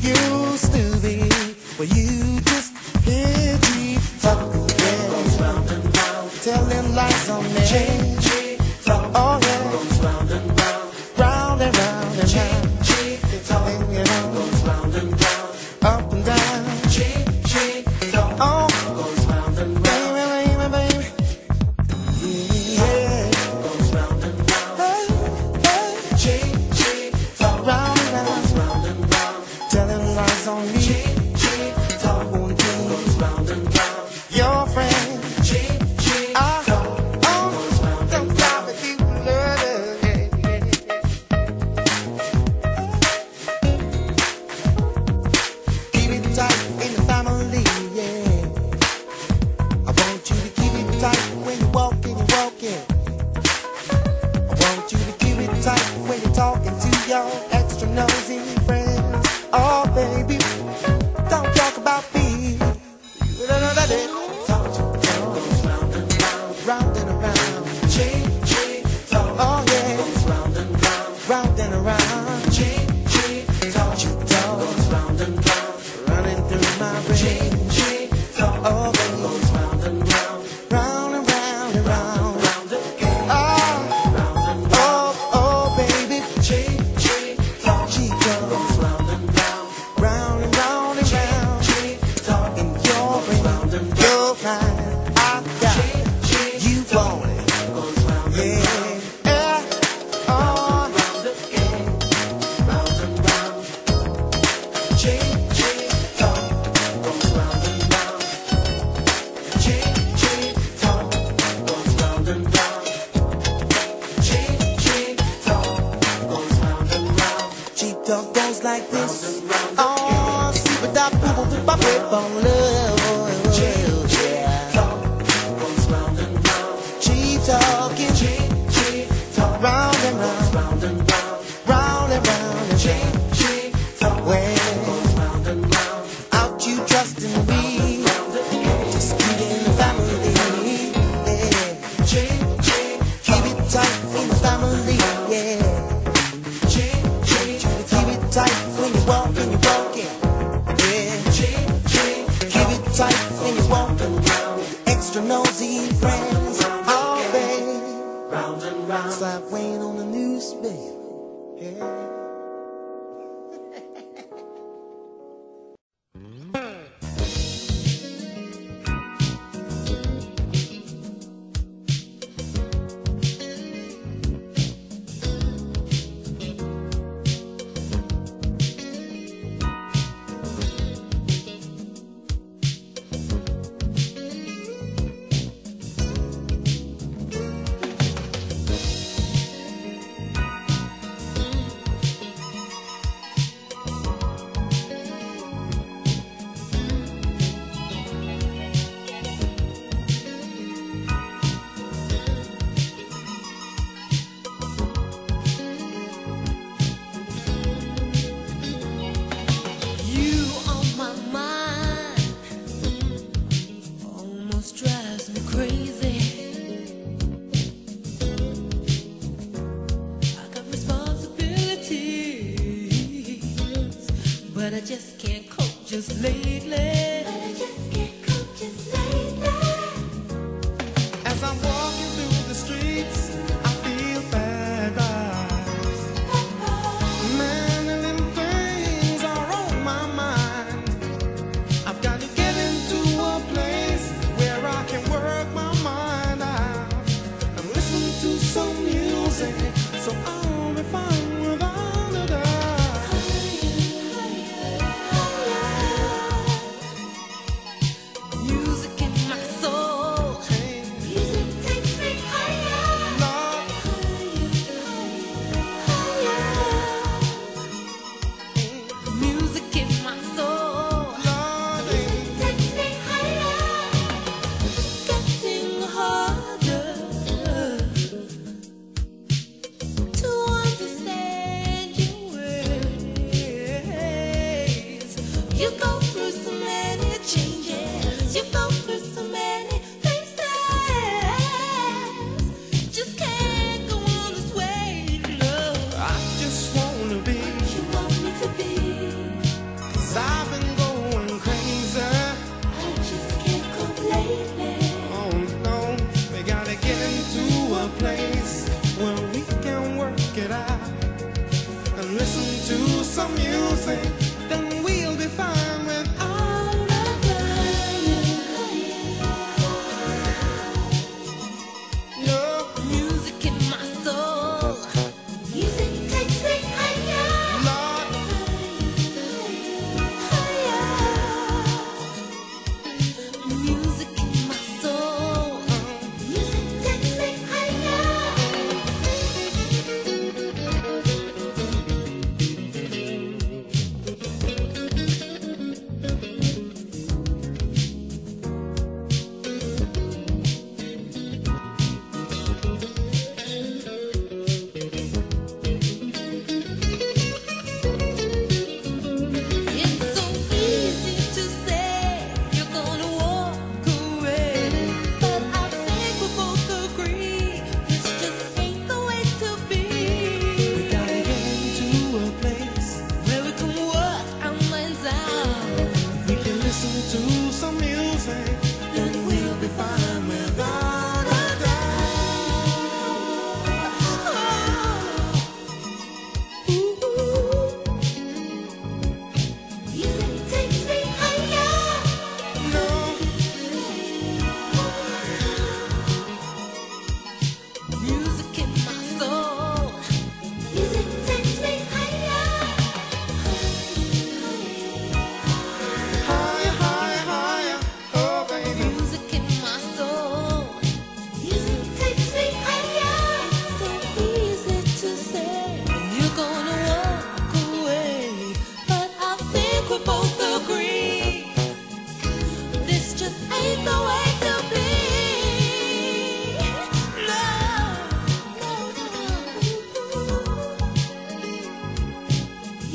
you. around. It's like on the news, babe. Yeah.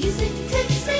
Music tips